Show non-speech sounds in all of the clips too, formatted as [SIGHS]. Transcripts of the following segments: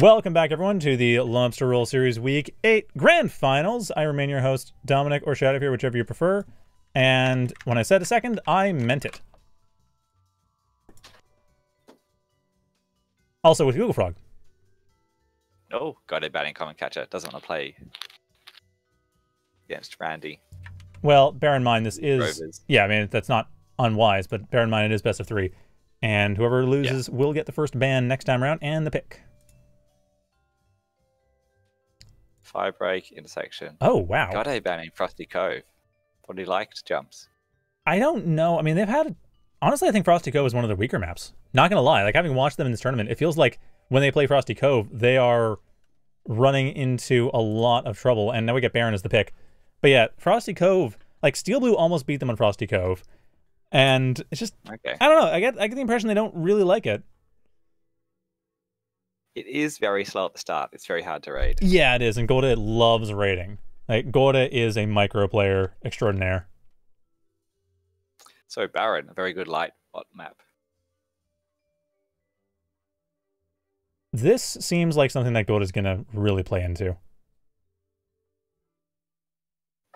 Welcome back, everyone, to the Lobster Roll Series Week 8 Grand Finals. I remain your host, Dominic or Shadow here, whichever you prefer. And when I said a second, I meant it. Also with Google Frog. Oh, got a batting Comet Catcher. Doesn't want to play against Randy. Well, bear in mind this is Rovers. yeah, I mean that's not unwise, but bear in mind it is best of three. And whoever loses will get the first ban next time around and the pick. Firebreak, intersection. Oh wow. Godde banning Frosty Cove. What he liked jumps. I don't know. I mean, they've had. Honestly, I think Frosty Cove is one of the weaker maps. Not gonna lie, like having watched them in this tournament, it feels like when they play Frosty Cove, they are running into a lot of trouble. And now we get Barren as the pick. But yeah, Frosty Cove, like Steel Blue almost beat them on Frosty Cove, and it's just Okay. I don't know. I get I get the impression they don't really like it. It is very slow at the start. It's very hard to raid. Yeah, it is, and Godde loves raiding. Like Godde is a micro player extraordinaire. So Barren, a very good light bot map. This seems like something that Godde's gonna really play into.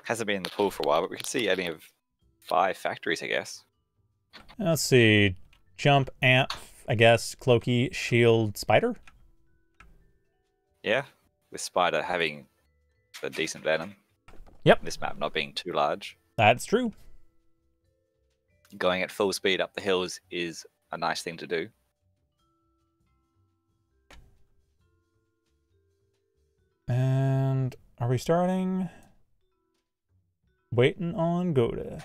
Hasn't been in the pool for a while, but we could see any of five factories, I guess. Let's see. Jump, Amp, I guess, Cloaky, Shield, Spider? Yeah, with Spider having a decent venom. Yep. This map not being too large. That's true. Going at full speed up the hills is a nice thing to do. And are we starting? Waiting on Godde.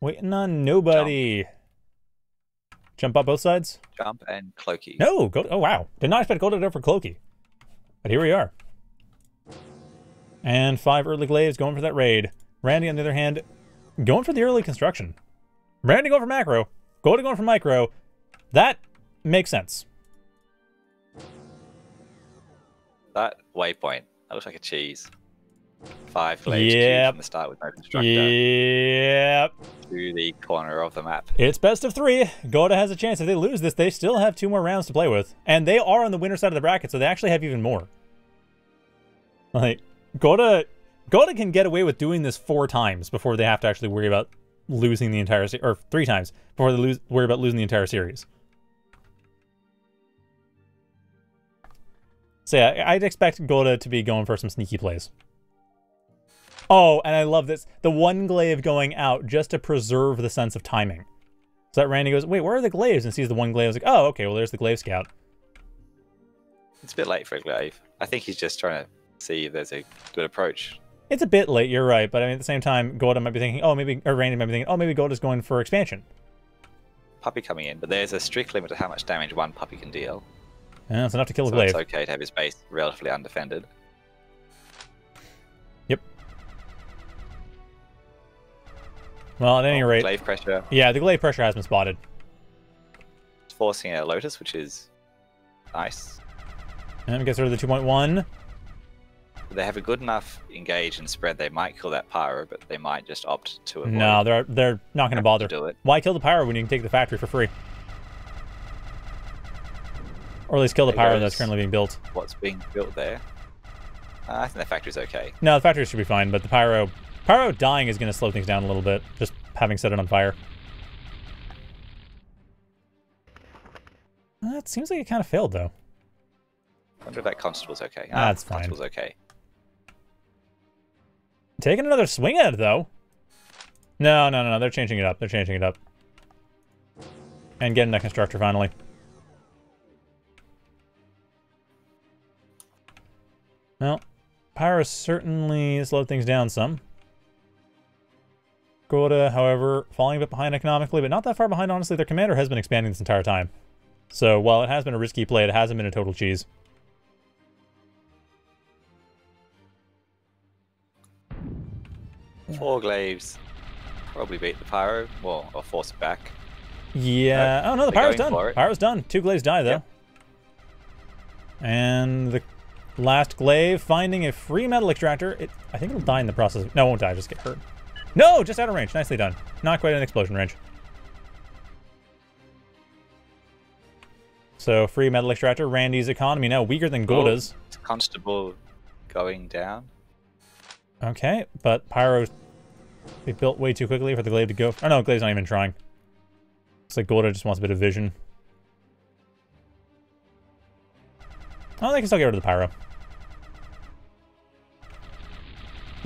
Waiting on nobody. Jump up both sides? Jump and Cloaky. No, Godde. Oh, wow. Did not expect Godde to go for Cloaky. But here we are. And five early glaives going for that raid. Randy, on the other hand, going for the early construction. Randy going for macro. Godde going for micro. That makes sense. That waypoint, that looks like a cheese. Five glaives Yep. from the start with no constructor Yep. to the corner of the map. It's best of three. Godde has a chance. If they lose this, they still have two more rounds to play with. And they are on the winner side of the bracket, so they actually have even more. Like, Godde, Godde can get away with doing this four times before they have to actually worry about losing the entire series, or three times before they lose, worry about losing the entire series. So yeah, I'd expect Godde to be going for some sneaky plays. Oh, and I love this. The one glaive going out just to preserve the sense of timing. So that Randy goes, wait, where are the glaives? And sees the one glaive. Like, oh, okay, well, there's the glaive scout. It's a bit late for a glaive. I think he's just trying to see if there's a good approach. It's a bit late, you're right, but I mean, at the same time, Godde might be thinking, oh, maybe, or Randy might be thinking, oh, maybe Godde's going for expansion. Puppy coming in, but there's a strict limit to how much damage one puppy can deal. And that's enough to kill a glaive. it's okay to have his base relatively undefended. Well, at any Oh, rate, Glaive pressure. yeah, the glaive pressure has been spotted. It's forcing a Lotus, which is nice. And gets rid of the 2.1. They have a good enough engage and spread, they might kill that pyro, but they might just opt to avoid No, they're they're not going to bother. do it. Why kill the pyro when you can take the factory for free? Or at least kill the pyro that's currently being built. What's being built there? Uh, I think the factory's okay. No, the factory should be fine, but the pyro pyro dying is going to slow things down a little bit. Just having set it on fire. That seems like it kind of failed though. I wonder if that constable's okay. Ah, it's fine. Constable's okay. Taking another swing at it though. No, no, no, no. They're changing it up. They're changing it up. And getting that constructor finally. Well, Pyros certainly slowed things down some. Godde, however, falling a bit behind economically, but not that far behind, honestly. Their commander has been expanding this entire time. So while it has been a risky play, it hasn't been a total cheese. Four glaives. Probably beat the pyro. Well, or force it back. Yeah. Uh, oh no, the pyro's done. Pyro's done. Two glaives die though. Yep. And the last glaive finding a free metal extractor. It, I think it'll die in the process. No, it won't die. Just get hurt. No, just out of range. Nicely done. Not quite an explosion range. So free metal extractor. Randy's economy now weaker than Godde's. Oh, Constable going down. Okay, but Pyro they built way too quickly for the Glaive to go. Oh no, Glaive's not even trying. It's like Godde just wants a bit of vision. Oh, they can still get rid of the Pyro.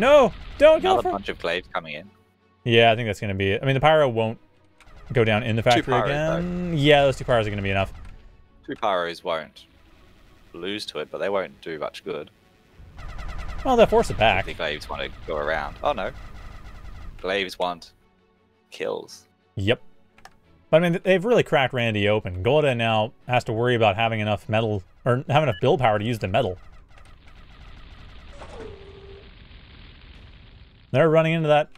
No! Don't go Another for... bunch of glaives coming in. Yeah, I think that's going to be it. I mean, the Pyro won't go down in the factory pyros, again. Yeah, those two Pyros are going to be enough. Two pyros won't lose to it, but they won't do much good. Well, they'll force it back. The glaives want to go around. Oh no. Glaives want kills. Yep. But I mean, they've really cracked Randy open. Godde now has to worry about having enough metal, or having enough build power to use the metal. They're running into that.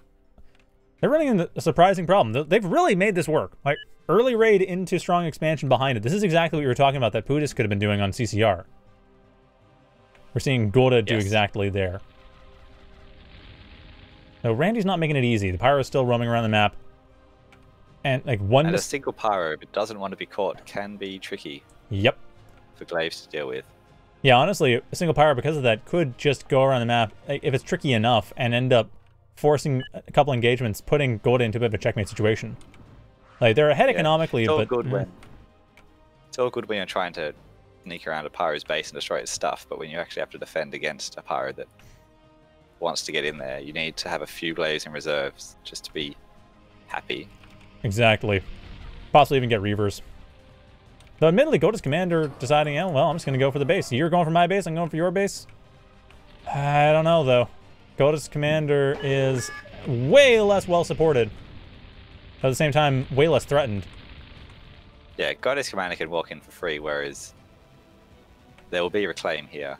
They're running into a surprising problem. They've really made this work. Like, early raid into strong expansion behind it. This is exactly what you were talking about that Pudis could have been doing on CCR. We're seeing Godde do Yes. exactly there. No, Randy's not making it easy. The Pyro's still roaming around the map. And, like, one... And a single pyro, it doesn't want to be caught, can be tricky Yep. for glaives to deal with. Yeah, honestly, a single pyro because of that could just go around the map if it's tricky enough and end up forcing a couple engagements, putting Godde into a bit of a checkmate situation. Like they're ahead Yeah, economically, It's but good mm, when it's all good when you're trying to sneak around a pyro's base and destroy his stuff, but when you actually have to defend against a pyro that wants to get in there, you need to have a few glaives in reserves just to be happy. exactly, possibly even get reavers. Though admittedly, Godde's commander deciding, oh well, I'm just gonna go for the base. You're going for my base. I'm going for your base. [SIGHS] I don't know though. Godde's commander is way less well supported. At the same time, way less threatened. Yeah, Godde's Commander can walk in for free, whereas there will be reclaim here.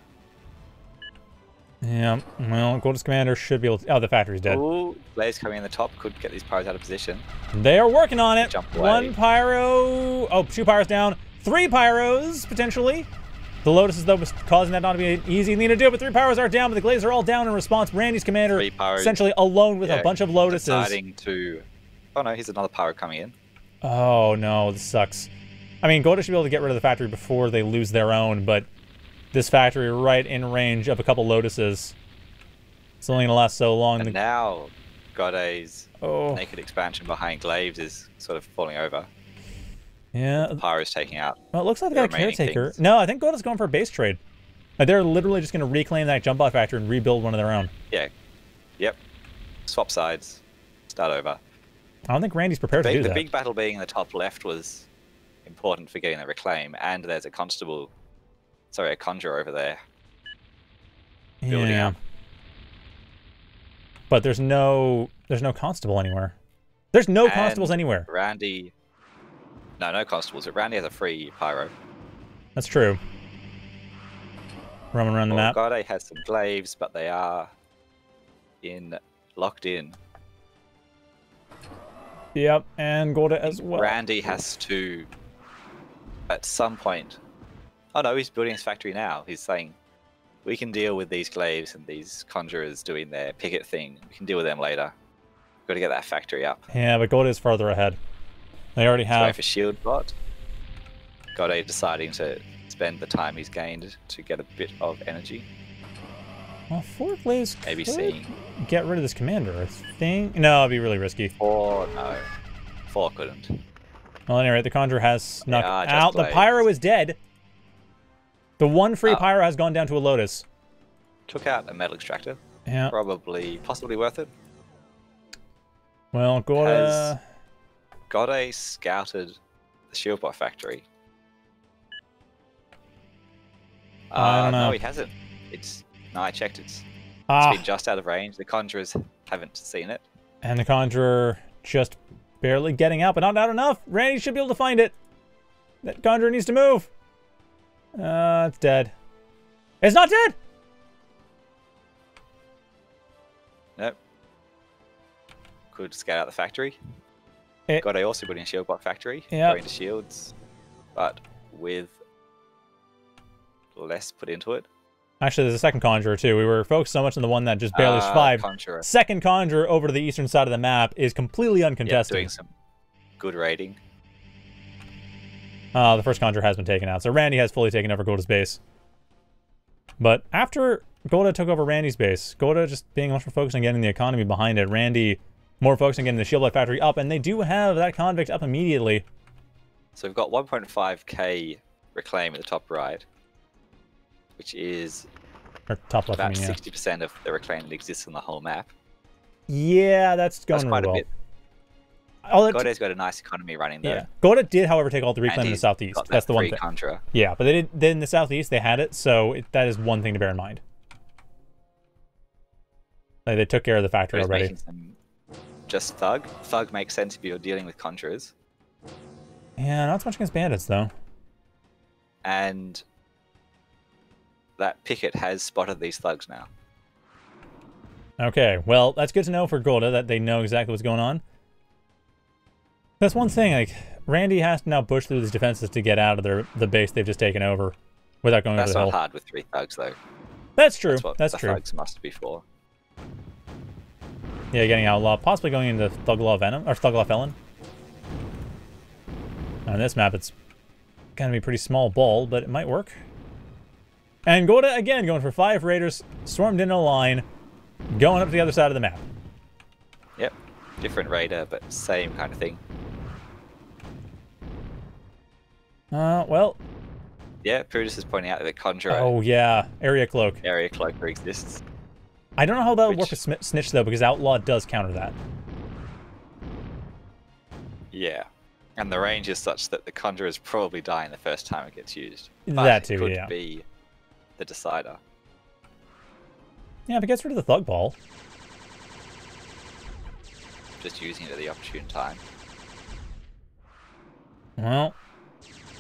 Yeah, well, Godde's commander should be able to. Oh, the factory's dead. Ooh, Blaze coming in the top could get these pyros out of position. They are working on it. Jump away. One pyro. Oh, two pyros down. Three pyros, potentially. The Lotuses, though, was causing that not to be an easy thing to do, but three powers are down, but the Glaives are all down in response. Randy's commander essentially alone with a bunch of Lotuses. Deciding to. Oh no, he's another power coming in. Oh, no, this sucks. I mean, Godde should be able to get rid of the factory before they lose their own, but this factory right in range of a couple Lotuses. It's only going to last so long. And The- now Godde's oh, naked expansion behind Glaives is sort of falling over. Yeah. Pyro's taking out. Well, it looks like they got a caretaker. things. No, I think Godde's going for a base trade. Like, they're literally just going to reclaim that jump off factory and rebuild one of their own. Yeah. Yep. Swap sides. Start over. I don't think Randy's prepared to Big, do the that. The big battle being in the top left was important for getting the reclaim, and there's a constable, sorry, a conjurer over there. building yeah. up. But there's no there's no constable anywhere. There's no And constables anywhere. Randy, no, no constables, but Randy has a free pyro. That's true. Roaming around the map. Godde has some glaives, but they are in locked in. Yep, and Godde as well. Randy has to, at some point. Oh no, he's building his factory now. He's saying, we can deal with these glaives and these conjurers doing their picket thing. We can deal with them later. We've got to get that factory up. Yeah, but Godde is further ahead. They already have. for shield bot. Godde deciding to spend the time he's gained to get a bit of energy. Well, four Glaives Maybe seeing get rid of this commander. I think. No, it'd be really risky. four. No, four couldn't. Well, anyway, the Conjurer has snuck just out. The Pyro is dead. The one free Oh. Pyro has gone down to a Lotus. Took out a metal extractor. Yeah. Probably, possibly worth it. Well, Godde. Godde scouted the Shieldbot factory. Uh. No, he hasn't. It's no, I checked. It's, it's Ah, been just out of range. The Conjurers haven't seen it. and the Conjurer just barely getting out, but not out enough. Randy should be able to find it. That Conjurer needs to move. Uh, it's dead. It's not dead. Nope. Could scout out the factory. It- I also put in Shieldbot factory. Yep. Going to shields, but with less put into it. Actually, there's a second Conjurer too. We were focused so much on the one that just barely Ah, survived. Conjurer. Second Conjurer over to the eastern side of the map is completely Yeah, uncontested. doing some good raiding. Uh, the first Conjurer has been taken out, so Randy has fully taken over Godde's base. But after Godde took over Randy's base, Godde just being much more focused on getting the economy behind it, Randy more focused on getting the Shield Light Factory up, and they do have that Convict up immediately. So we've got 1.5k reclaim at the top right, which is Or top left, I about mean, yeah. 60% of the reclaim that exists on the whole map. Yeah, that's going That's quite a well. bit. Oh, Godde's got a nice economy running there. yeah. Godde did, however, take all the reclaim in the southeast. that That's the one thing. Conjurer. Yeah, but they did. Then in the southeast they had it, so it, that is one thing to bear in mind. Like they took care of the factory already. making some just Thug. Thug makes sense if you're dealing with Conjurers. Yeah, not so much against bandits though. And that Picket has spotted these thugs now. Okay, well that's good to know for Godde that they know exactly what's going on. That's one thing. Like Randy has to now push through these defenses to get out of their the base they've just taken over, without going That's over the hill. That's not hard with three thugs though. That's true. That's what That's the true. thugs must be for. Yeah, getting outlaw, possibly going into Thuglaw Venom or Thuglaw Felon. On this map, it's gonna be pretty small ball, but it might work. And Godde again going for five raiders, swarmed in a line, going up to the other side of the map. Yep. Different raider, but same kind of thing. Uh, well, Yeah, Prudus is pointing out that the Conjurer oh yeah, area cloak. area cloaker exists. I don't know how that would work with Snitch though, because outlaw does counter that. Yeah. And the range is such that the Conjurer is probably dying the first time it gets used. But That it too, could yeah. be the decider. Yeah, if it gets rid of the thug ball, Just using it at the opportune time. well,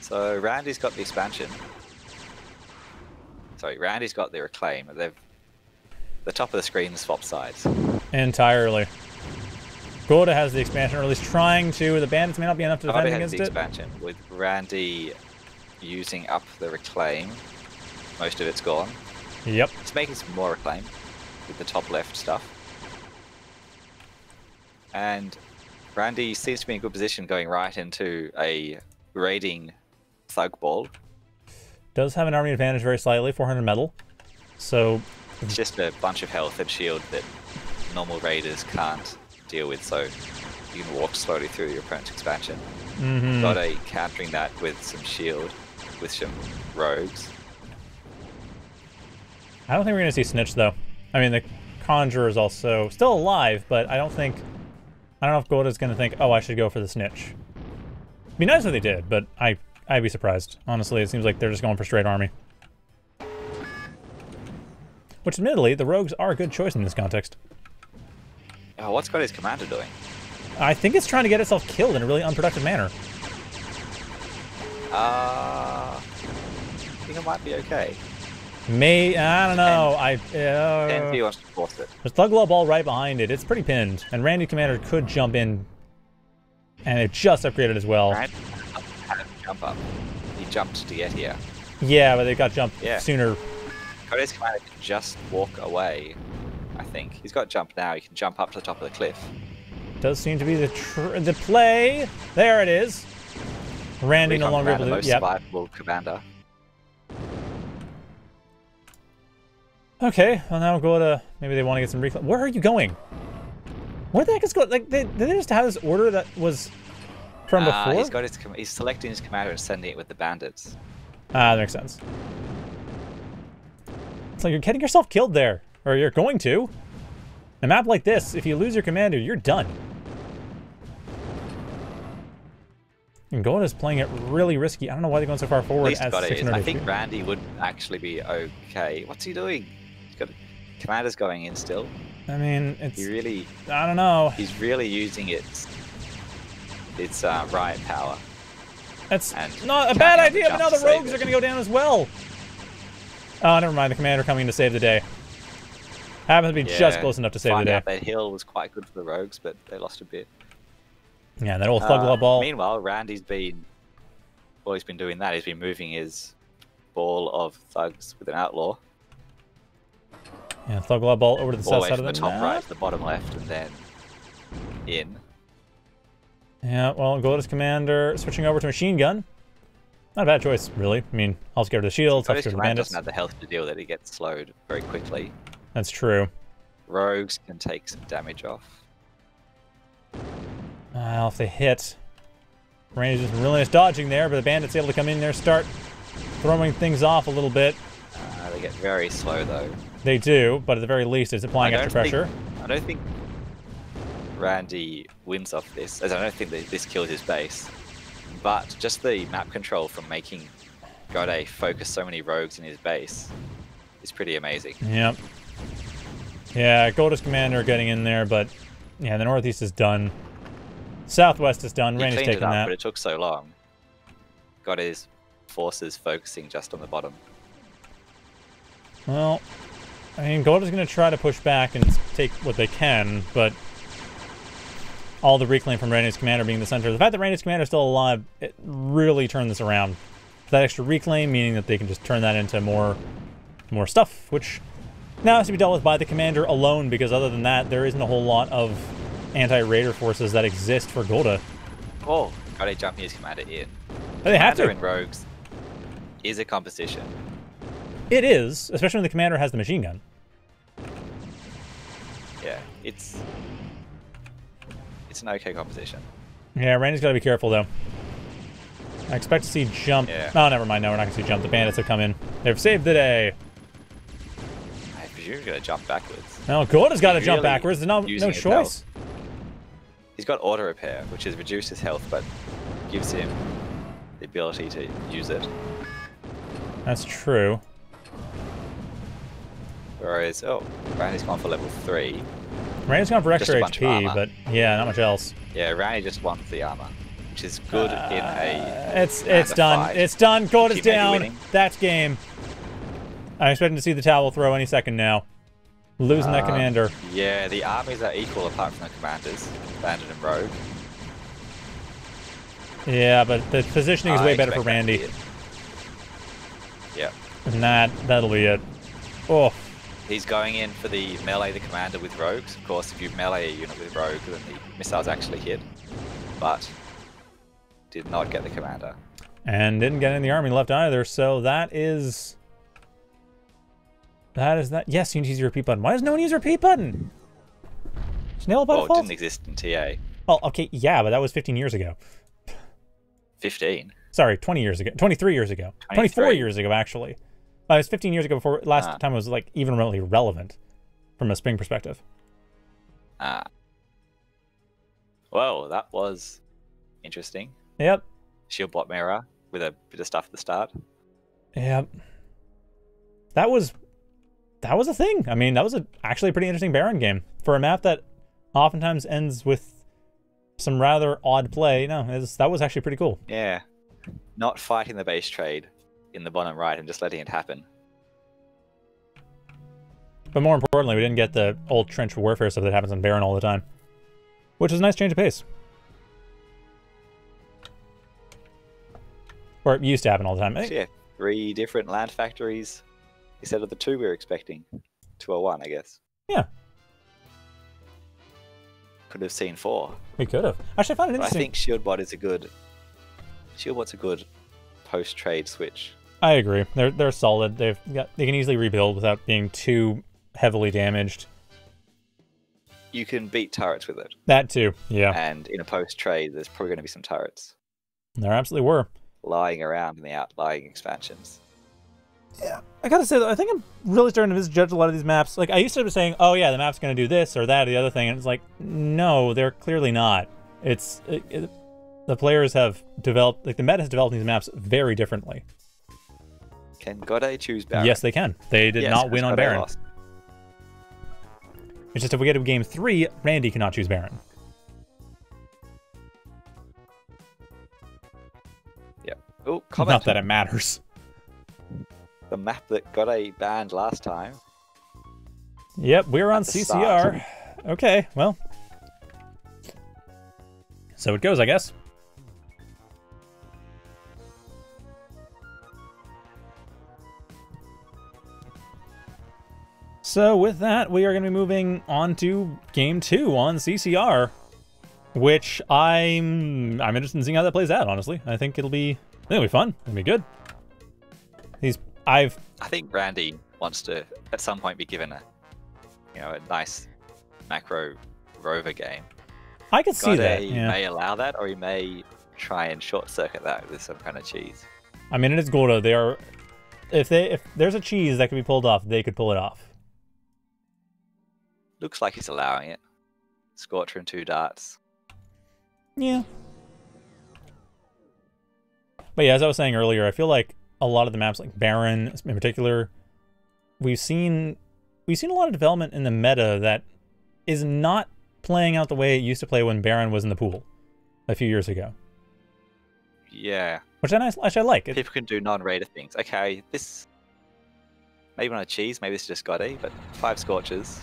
So Randy's got the expansion. Sorry, Randy's got the reclaim. They've the top of the screen swap sides. entirely. Godde has the expansion, or at least trying to. The bandits may not be enough to defend against the it. expansion with Randy using up the reclaim. Most of it's gone. Yep. It's making some more reclaim with the top left stuff. And Randy seems to be in good position going right into a raiding thug ball. Does have an army advantage very slightly, 400 metal. So, It's just a bunch of health and shield that normal raiders can't deal with, so you can walk slowly through your opponent's expansion. mhm. Godde countering that with some shield, with some rogues. I don't think we're going to see Snitch, though. I mean, the Conjurer is also still alive, but I don't think... I don't know if Godde's going to think, oh, I should go for the Snitch. It'd Be nice if they did, but I, I'd be surprised. Honestly, it seems like they're just going for straight army. Which, admittedly, the Rogues are a good choice in this context. Oh, what's got his commander doing? I think it's trying to get itself killed in a really unproductive manner. Uh, I think it might be okay. May I don't know. I And uh, he wants to force it. there's Thug Law Ball right behind it. It's pretty pinned, and Randy Commander could jump in, and it just upgraded as well. Right? Had jump up. He jumped to get here. Yeah, but they got jumped Yeah. sooner. Cody's commander can just walk away. I think he's got jump now. He can jump up to the top of the cliff. Does seem to be the tr- the play. There it is. Randy no longer commander, to. most Yep. survivable commander. Okay. Well, now go to maybe they want to get some reclaim. Where are you going? Where the heck is going? Like, they, did they just have this order that was from Ah, before? he's got his. He's selecting his commander and sending it with the bandits. Ah, that makes sense. It's like you're getting yourself killed there, or you're going to. A map like this, if you lose your commander, you're done. And Gold is playing it really risky. I don't know why they're going so far forward as got it. 600 I think Randy would actually be okay. What's he doing? He's got commander's going in still. I mean, it's He really, I don't know. he's really using its its uh, riot power. That's and not a bad idea, but now the rogues it. are going to go down as well. Oh, never mind. The commander coming to save the day. Happens to be just close enough to save the Find day. out that hill was quite good for the rogues, but they lost a bit. Yeah, that old thuglaw Uh, ball. Meanwhile, Randy's been, well, he's been doing that. He's been moving his ball of thugs with an outlaw Yeah, thug law ball over to the all south side of the the top map. right to the bottom left, and then in. Yeah, well, Godde's commander switching over to machine gun. Not a bad choice, really. I mean, I'll get rid of the shields, I'll get rid of bandits. doesn't have the health to deal with it. He gets slowed very quickly. That's true. Rogues can take some damage off. Well, if they hit, Randy's just really nice dodging there, but the bandits able to come in there, start throwing things off a little bit. Uh, they get very slow though. They do, but at the very least, it's applying extra pressure. I don't think Randy wins off this, as I don't think that this kills his base. But just the map control from making Godde focus so many rogues in his base is pretty amazing. Yep. Yeah, Godde's commander getting in there, but yeah, the northeast is done. Southwest is done. He Randy's cleaned it taking up, that. but it took so long. Got his forces focusing just on the bottom. Well, I mean, Godde's going to try to push back and take what they can, but all the reclaim from Randy's commander being the center. The fact that Randy's commander is still alive, it really turned this around. That extra reclaim, meaning that they can just turn that into more, more stuff, which now has to be dealt with by the commander alone, because other than that, there isn't a whole lot of anti-raider forces that exist for Godde. Oh, Godde jumping his commander in. They have Commander to. and rogues is a composition. It is, especially when the commander has the machine gun. Yeah, it's it's an okay competition. Yeah, Randy's got to be careful, though. I expect to see jump. Yeah. Oh, never mind. No, we're not going to see jump. The bandits have come in. They've saved the day. I presume going to jump backwards. No, Gordon's got to really jump backwards. There's no, no choice. He's got auto repair, which has reduced his health, but gives him the ability to use it. That's true. Whereas, oh, Randy's gone for level 3. Ryan's gone for extra HP, but yeah, not much else. Yeah, Ryan just wants the armor, which is good uh, in a. It's it's done. It's done. Court is down. That's game. I'm expecting to see the towel throw any second now. Losing that um, commander. Yeah, the armies are equal apart from the commanders, Bandit and Rogue. Yeah, but the positioning is I way better for Randy. Yeah. And that, that'll be it. Oh he's going in for the melee the commander with rogues. Of course, if you melee a unit with rogue, then the missiles actually hit. But did not get the commander. and didn't get in the army left either. So that is that is that. Yes, you need to use your repeat button. Why does no one use your repeat button? Snail by Oh, it didn't exist in TA. Oh, okay, yeah, but that was 15 years ago. 15. Sorry, 20 years ago. 23 years ago. 24 years ago, actually. Uh, it was 15 years ago before last Ah. time it was like even remotely relevant from a spring perspective. Ah. Well, that was interesting. Yep. Shield bot mirror with a bit of stuff at the start. Yep. That was that was a thing. I mean, that was a, actually a pretty interesting Barren game for a map that oftentimes ends with some rather odd play. No, was, that was actually pretty cool. Yeah. Not fighting the base trade in the bottom right and just letting it happen. But more importantly, we didn't get the old trench warfare stuff that happens on Barren all the time, which is a nice change of pace. Or it used to happen all the time. So yeah, three different land factories instead of the two we were expecting. Two or one, I guess. Yeah, Could have seen four. we could have. Actually, I found it But I think Shieldbot is a good. Shieldbot's a good post-trade switch. I agree. They're they're solid. They've got they can easily rebuild without being too heavily damaged. You can beat turrets with it, That too. Yeah, and in a post-trade, there's probably going to be some turrets there absolutely were. lying around in the outlying expansions. Yeah, I gotta say though, I think I'm really starting to misjudge a lot of these maps. Like I used to be saying, oh yeah, the map's gonna do this or that or the other thing, and it's like, no, they're clearly not. It's it, it- the players have developed, like the meta has developed these maps very differently. Can Godde choose Barren? Yes, they can. They did Yes, not win on Barren. lost. It's just if we get to game three, Randy cannot choose Barren. Yep. Oh, Not that it matters. The map that Godde banned last time. Yep, we're on CCR. Okay, well. So it goes, I guess. So with that, we are going to be moving on to game two on CCR, which I'm I'm interested in seeing how that plays out. Honestly, I think it'll be It'll be fun. It'll be good. These I've I think Randy wants to at some point be given a you know a nice macro rover game. I can see that. He Yeah. may allow that, or he may try and short circuit that with some kind of cheese. I mean, it is Godde. They are. If they if there's a cheese that could be pulled off, they could pull it off. Looks like he's allowing it. Scorcher and two darts. Yeah. But yeah, as I was saying earlier, I feel like a lot of the maps, like Barren in particular, we've seen we've seen a lot of development in the meta that is not playing out the way it used to play when Barren was in the pool a few years ago, Yeah, which I nice, which I like. It, people can do non-raider things. Okay, this maybe not a cheese, maybe it's just Gotti, but five scorches,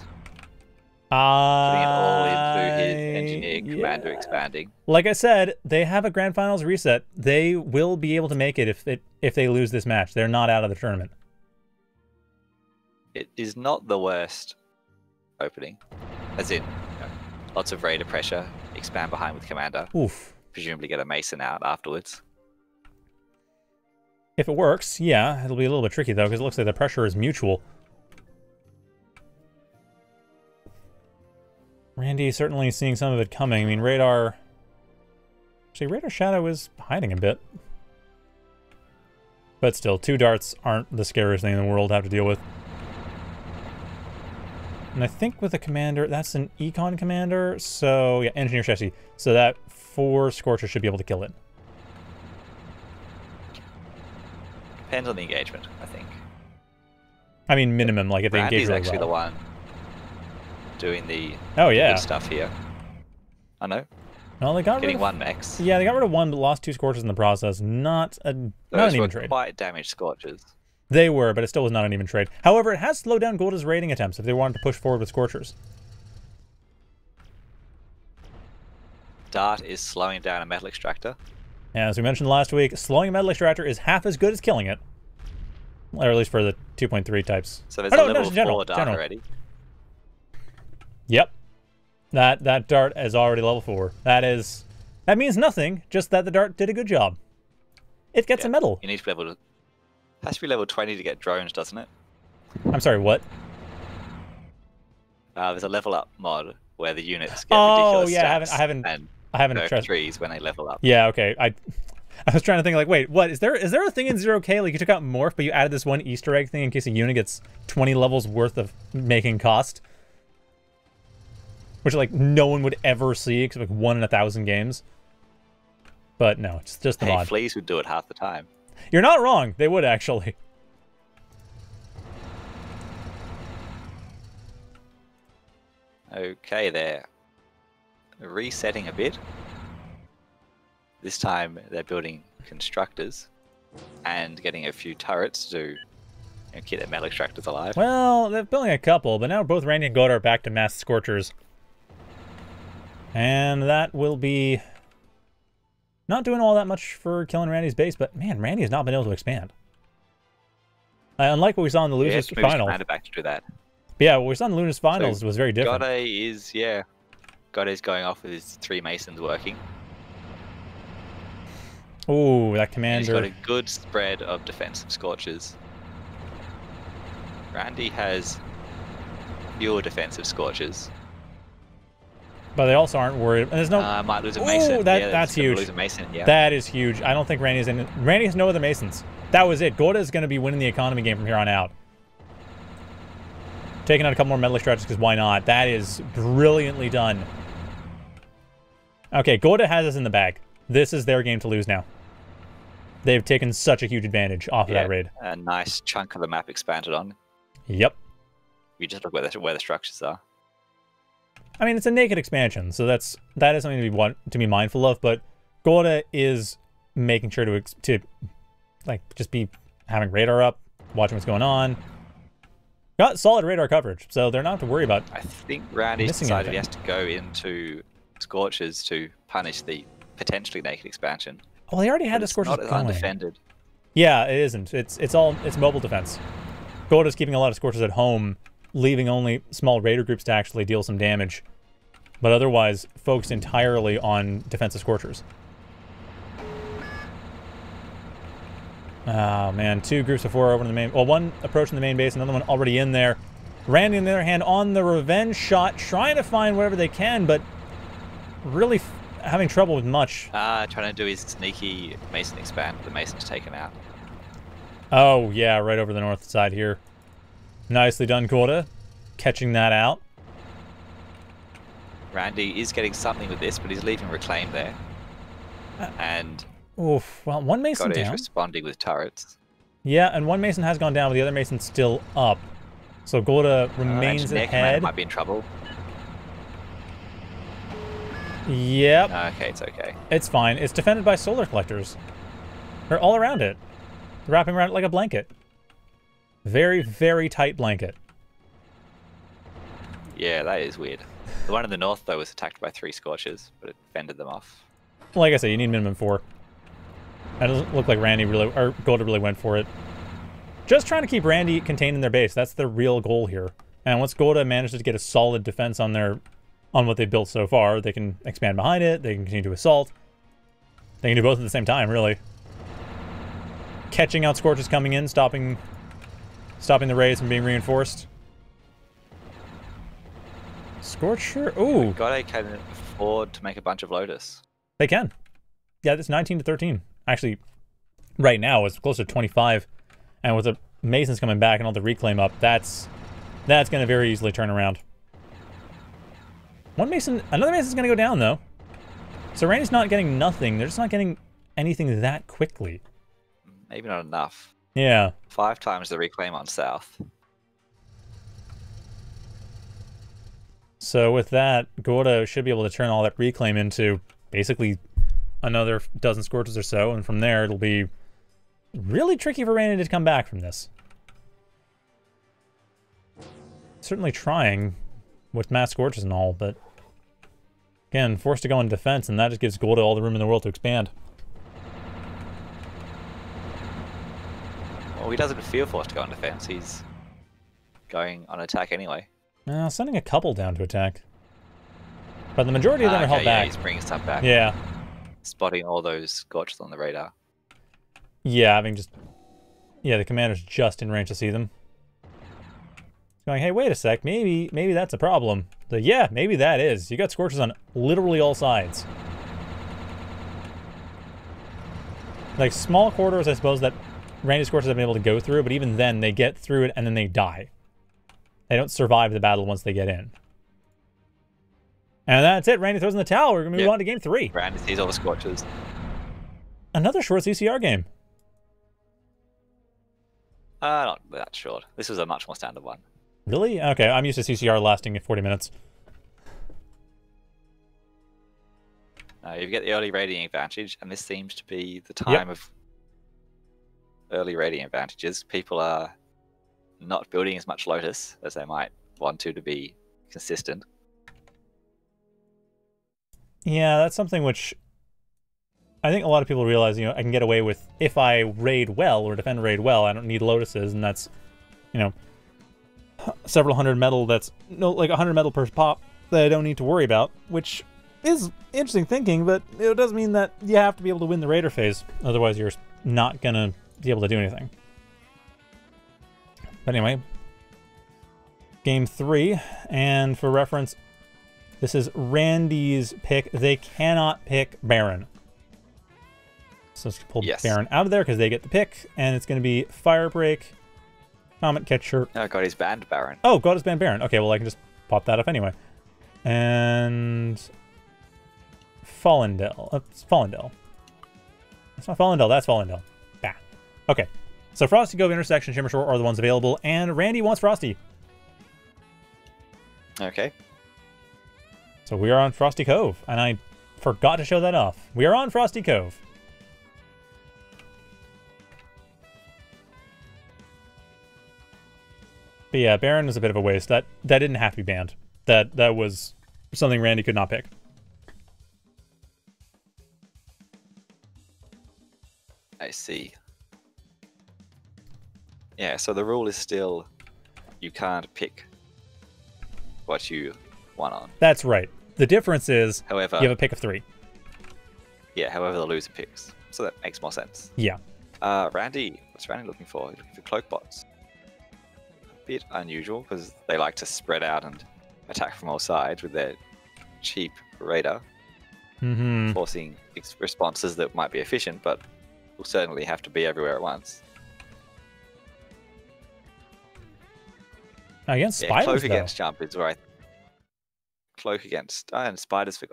putting it all into his I- engineer commander yeah. expanding. Like I said, they have a grand finals reset. They will be able to make it if it if they lose this match. They're not out of the tournament. It is not the worst opening, as in you know, lots of raider pressure, expand behind with commander, Oof. presumably get a mason out afterwards. If it works, yeah, it'll be a little bit tricky though, because it looks like the pressure is mutual. Randy certainly seeing some of it coming. I mean, radar. Actually, radar shadow is hiding a bit. But still, two darts aren't the scariest thing in the world to have to deal with. And I think with a commander, that's an econ commander. So, yeah, engineer chassis. So that four scorcher should be able to kill it. Depends on the engagement, I think. I mean, minimum, like if they engage Randy's really actually well. the one doing the Oh, yeah. good stuff here. I know, Well, they got rid of one max. Yeah, they got rid of one, but lost two scorches in the process. Not a not an even trade. quite damaged scorches. They were, but it still was not an even trade. However, it has slowed down Godde's raiding attempts if they wanted to push forward with Scorchers. Dart is slowing down a metal extractor. And as we mentioned last week, slowing a Metal Extractor is half as good as killing it. Or at least for the 2.3 types. So there's Oh, no, a no, level it's general, four dart general. already. Yep. That that dart is already level 4. That is... That means nothing, just that the dart did a good job. It gets a Yeah. medal. You need to be level. Has to be level 20 to get drones, doesn't it? I'm sorry, what? Uh, there's a level up mod where the units get Oh, ridiculous yeah, I haven't- I haven't- and I haven't trees when they level up. Yeah, okay. I I was trying to think like, wait, what is there is there a thing in Zero-K like you took out morph, but you added this one Easter egg thing in case a unit gets twenty levels worth of making cost? Which like no one would ever see except like one in a thousand games. But no, it's just the Hey, mod. fleas would do it half the time. You're not wrong. They would actually. Okay, they're resetting a bit. This time they're building constructors and getting a few turrets to know, keep their metal extractors alive. Well, they're building a couple, but now both Randy and Godde are back to mass scorchers. And that will be not doing all that much for killing Randy's base, but man, Randy has not been able to expand. Uh, unlike what we saw in the Yeah, Luna's his final. commander back to do that. But yeah, what we saw in the Luna's finals So, was very different. Godde is yeah. Godde's going off with his three masons working. Ooh, that And he's got a good spread of defensive scorches. Randy has fewer defensive scorches. But they also aren't worried. And there's no. Uh, might lose a Ooh, mason. that- yeah, that's huge. Lose a mason. Yeah. That is huge. I don't think Randy's in. Randy has no other Masons. That was it. Godde is going to be winning the economy game from here on out. Taking out a couple more metal strategies because why not? That is brilliantly done. Okay, Godde has us in the bag. This is their game to lose now. They've taken such a huge advantage off of that raid. a nice chunk of the map expanded on. Yep. You just look where the, where the structures are. I mean, it's a naked expansion, so that's that is something to be one to be mindful of. But Godde is making sure to to like just be having radar up, watching what's going on. Got solid radar coverage, so they're not to worry about. I think Missing decided anything. he has to go into Scorches to punish the potentially naked expansion. Well, they already had But the it's scorches not going. undefended. Yeah, it isn't. It's it's all it's mobile defense. Godde's keeping a lot of scorches at home, leaving only small raider groups to actually deal some damage, but otherwise focused entirely on defensive scorchers. Oh man, two groups of four over in the main. Well, one approaching the main base, another one already in there. Randy, on the other hand, on the revenge shot, trying to find whatever they can, but really f- having trouble with much. Ah, trying to do his sneaky Mason expand. The Mason's taken out. Oh yeah, right over the north side here. Nicely done, Godde, catching that out. Randy is getting something with this, but he's leaving reclaim there. Uh, And Oof. Well, one Mason God is down. responding with turrets. Yeah, and one Mason has gone down, but the other Mason's still up. So Godde Uh, remains Commander ahead. might be in trouble. Yep, Okay, it's okay. it's fine. It's defended by solar collectors. They're all around it, They're wrapping around it like a blanket. Very, very tight blanket. Yeah, that is weird. The one in the north, though, was attacked by three Scorchers, but it fended them off. Like I said, you need minimum four. That doesn't look like Randy really, or Godde really went for it. Just trying to keep Randy contained in their base. That's the real goal here. And once Godde manages to get a solid defense on their, on what they've built so far, they can expand behind it. They can continue to assault. They can do both at the same time, really. Catching out Scorches coming in, stopping, stopping the rays from being reinforced. Scorcher. Ooh, God I can afford to make a bunch of Lotus. They can. Yeah, it's 19 to 13. Actually, right now it's close to 25. And with the Masons coming back and all the reclaim up, that's that's going to very easily turn around. One Mason, another Mason's going to go down though. So Randy's not getting nothing. They're just not getting anything that quickly. Maybe not enough. Yeah. Five times the reclaim on south. So with that, Godde should be able to turn all that reclaim into basically another dozen scorches or so, and from there it'll be really tricky for Randy to come back from this. Certainly trying with mass scorches and all, but again, forced to go in defense, and that just gives Godde all the room in the world to expand. Well, he doesn't feel forced to go on defense. He's going on attack anyway. Uh, sending a couple down to attack. But the majority of them Ah, are held okay, yeah, back. he's bringing stuff back. Yeah. Spotting all those Scorchers on the radar. Yeah, I mean, just yeah, the commander's just in range to see them. Going, hey, wait a sec, maybe maybe that's a problem. The yeah, maybe that is. You got scorches on literally all sides. Like small corridors, I suppose that Randy scorches have been able to go through, but even then they get through it and then they die. They don't survive the battle once they get in. And that's it. Randy throws in the towel. We're gonna move Yep. on to game three. Randy sees all the Scorches. Another short CCR game. Uh, not that short. This was a much more standard one. Really? Okay, I'm used to CCR lasting 40 minutes. Uh, you get the early rating advantage, and this seems to be the time of early rating advantages. People are not building as much Lotus as they might want to to be consistent. Yeah, that's something which I think a lot of people realize, you know, I can get away with if I raid well or defend raid well, I don't need lotuses, and that's, you know, several hundred metal that's, no, like a hundred metal per pop that I don't need to worry about, which is interesting thinking, but it does mean that you have to be able to win the raider phase, otherwise you're not gonna be able to do anything. But anyway, game three, and for reference, this is Randy's pick. They cannot pick Barren. So let's pull Yes. Barren out of there because they get the pick, and it's going to be Firebreak, Comet Catcher. Oh god, he's banned Barren. Oh, God has banned Barren. Okay, well I can just pop that up anyway. And Fallendell. Uh, it's Fallendell. That's not Fallendell. That's Fallendell. Okay. So Frosty Cove, Intersection, Shimmer Shore are the ones available, and Randy wants Frosty. Okay. So we are on Frosty Cove, and I forgot to show that off. We are on Frosty Cove. But yeah, Barren was a bit of a waste. That that didn't have to be banned. That that was something Randy could not pick. I see. Yeah, so the rule is still you can't pick what you want on. That's right. The difference is However, you have a pick of three. yeah, however the loser picks. So that makes more sense. Yeah. Uh, Randy, what's Randy looking for? He's looking for cloak bots. A bit unusual because they like to spread out and attack from all sides with their cheap radar, Mm-hmm. forcing responses that might be efficient, but will certainly have to be everywhere at once. Against Yeah, spiders, cloak though. against jump is where I cloak against oh, and spiders for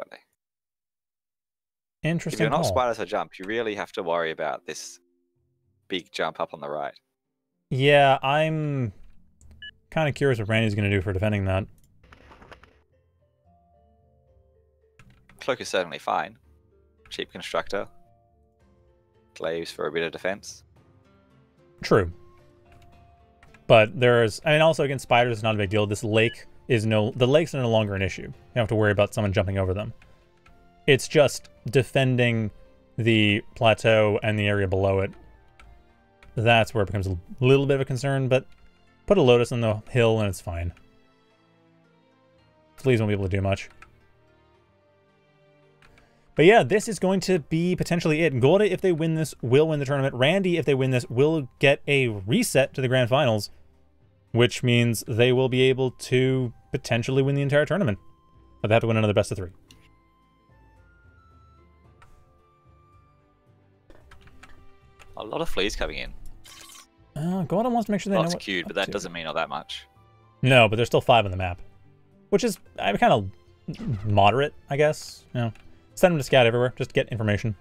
Interesting. If you're not call. spiders for jump, you really have to worry about this big jump up on the right. Yeah, I'm kind of curious what Randy's going to do for defending that. Cloak is certainly fine. Cheap constructor. Glaives for a bit of defense. True. But there's, I mean, also against spiders, it's not a big deal. This lake is no, the lakes are no longer an issue. You don't have to worry about someone jumping over them. It's just defending the plateau and the area below it. That's where it becomes a little bit of a concern, but put a Lotus on the hill and it's fine. Fleas won't be able to do much. But yeah, this is going to be potentially it. Godde, if they win this, will win the tournament. Randy, if they win this, will get a reset to the grand finals, which means they will be able to potentially win the entire tournament. But they have to win another best of three. A lot of fleas coming in. Uh, Godde wants to make sure they know Lots what queued, but that to. doesn't mean all that much. No, but there's still five on the map, which is I kind of moderate, I guess. You know, send them to scout everywhere, just get information.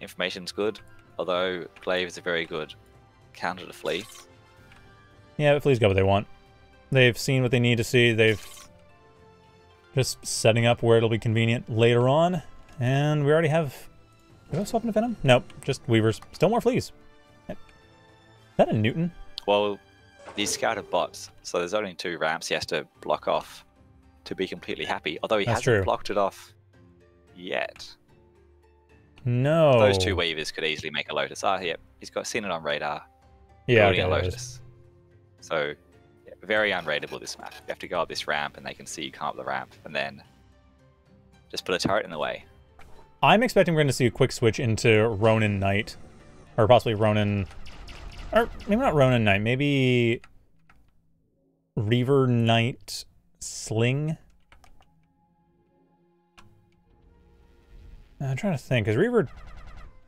Information's good, although glaive are very good counter to flea. Yeah, but fleas got what they want. They've seen what they need to see. They've just setting up where it'll be convenient later on. And we already have. Do we have swap into Venom? Nope, just Weavers. Still more fleas. Is that a Newton? Well, these scouted bots, so there's only two ramps he has to block off to be completely happy. Although he That's hasn't true. blocked it off yet. No. Those two weavers could easily make a Lotus. Ah, yep, he's got seen it on radar. Yeah, building okay, a there it is. Lotus. So yeah, very unrateable this map. You have to go up this ramp, and they can see you come up the ramp, and then just put a turret in the way. I'm expecting we're going to see a quick switch into Ronin Knight. Or possibly Ronin. Or maybe not Ronin Knight. Maybe. Reaver Knight Sling. Uh, I'm trying to think. Because Reaver.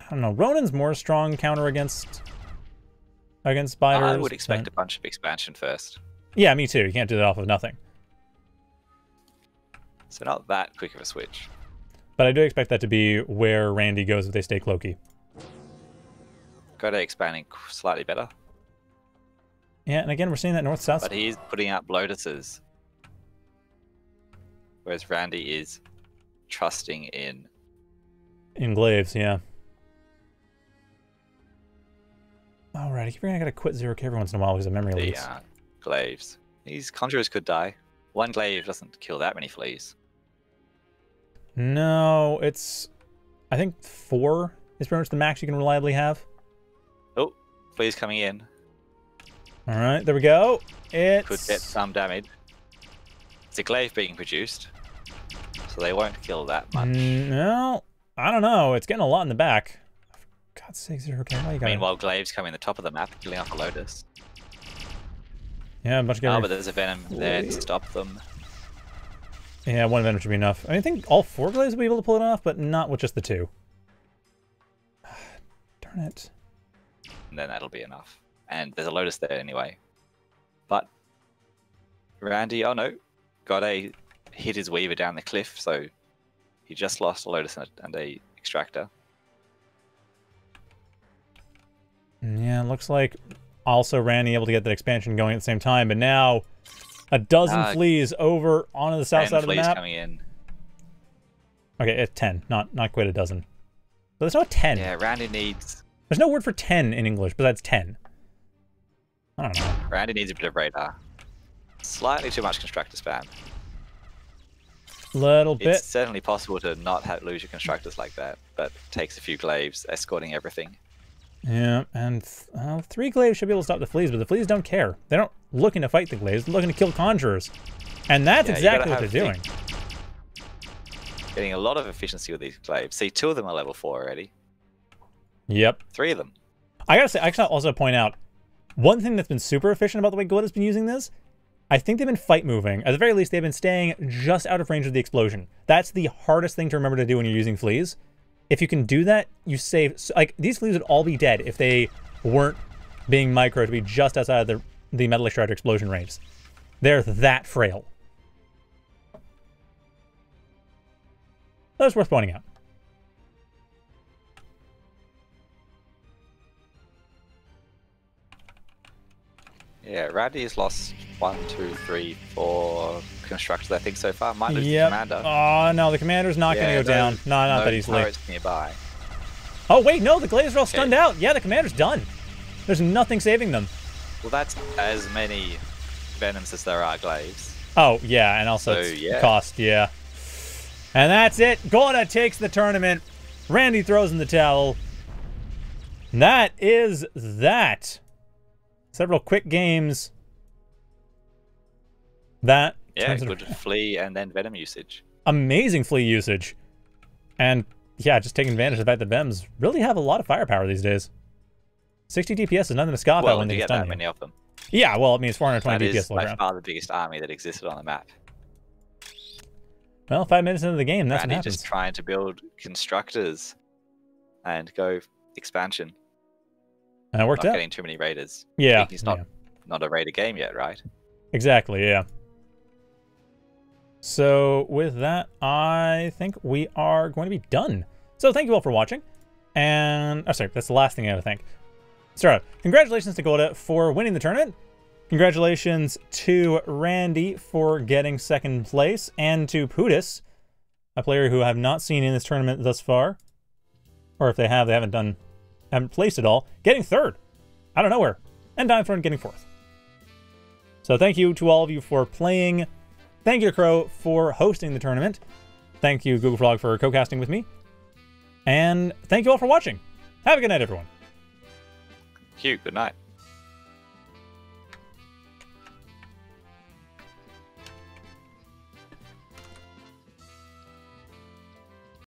I don't know. Ronin's more strong counter against. Against spiders. I would expect a bunch of expansion first. Yeah, me too. You can't do that off of nothing. So not that quick of a switch. But I do expect that to be where Randy goes if they stay cloaky. Got to expanding slightly better, Yeah, and again, we're seeing that north-south but he's putting out Lotuses. Whereas Randy is trusting in In glaives, yeah. Alright, I keep forgetting I gotta quit Zero-K every once in a while because of memory leaks. uh, glaives. These conjurers could die. One glaive doesn't kill that many fleas. No, it's I think four is pretty much the max you can reliably have. Oh, fleas coming in. Alright, there we go. It Could get some damage. It's a glaive being produced, so they won't kill that much. Mm, No, I don't know. It's getting a lot in the back. For God's sake, Zero-K. Why you gotta... Meanwhile, glaives coming the top of the map, killing off a Lotus. Yeah, a bunch of Oh, guys. but there's a venom there to stop them. Yeah, one venom should be enough. I, mean, I think all four glaives will be able to pull it off, but not with just the two. [SIGHS] Darn it. and then that'll be enough. And there's a Lotus there anyway. But Randy, oh no, got a hit his Weaver down the cliff, so he just lost a Lotus and a, and a Extractor. Yeah, looks like also Randy able to get that expansion going at the same time, but now a dozen Ah, fleas over onto the south side of the map. coming in. Okay, it's ten, not not quite a dozen. But there's no ten. Yeah, Randy needs There's no word for ten in English, but that's ten. I don't know. Randy needs a bit of radar. Slightly too much Constructor spam. Little bit. It's certainly possible to not have, lose your Constructors like that, but takes a few glaives escorting everything. Yeah, and th- well, three glaives should be able to stop the fleas, but the fleas don't care. They're not looking to fight the glaives. They're looking to kill conjurers, and that's Yeah, exactly what they're doing. Getting a lot of efficiency with these glaives. See, two of them are level 4 already. Yep. Three of them. I gotta say, I gotta also point out one thing that's been super efficient about the way Godde's been using this. I think they've been fight moving. At the very least, they've been staying just out of range of the explosion. That's the hardest thing to remember to do when you're using fleas. If you can do that, you save. Like these fleas would all be dead if they weren't being micro to be just outside of the the metal extractor explosion range. They're that frail. That's worth pointing out. Yeah, Randy's lost one, two, three, four constructors, I think, so far. Might lose Yep. the commander. Oh no, the commander's not Yeah, gonna go no- down. No, not no that easily. nearby. Oh wait, no, the glaives are all stunned out. Yeah, the commander's done. There's nothing saving them. Well, that's as many venoms as there are glaives. Oh yeah, and also So, yeah. cost. Yeah. And that's it. Godde takes the tournament. Randy throws in the towel. And that is that. Several quick games. That Yeah, good flea and then venom usage. amazing flea usage. And yeah, just taking advantage of the fact that Bems really have a lot of firepower these days. 60 DPS is nothing to scoff at when they get that many of them. Yeah, well, it means 420 That DPS is flow by around. far the biggest army that existed on the map. Well, five minutes into the game, that's Randy what happens. just trying to build constructors and go expansion. And it worked not out. getting too many raiders. Yeah, He's not yeah. not a raider game yet, right? Exactly, yeah. So with that, I think we are going to be done. So thank you all for watching. And, oh, sorry, that's the last thing I have to thank. Start out. Congratulations to Godde for winning the tournament. Congratulations to Randy for getting second place, and to Pudis, a player who I have not seen in this tournament thus far. Or if they have, they haven't done, haven't placed at all, getting third out of nowhere. And Dime Throne getting fourth. So thank you to all of you for playing. Thank you to Crow for hosting the tournament. Thank you, GoogleFrog, for co-casting with me. And thank you all for watching. Have a good night, everyone. Hugh, good night.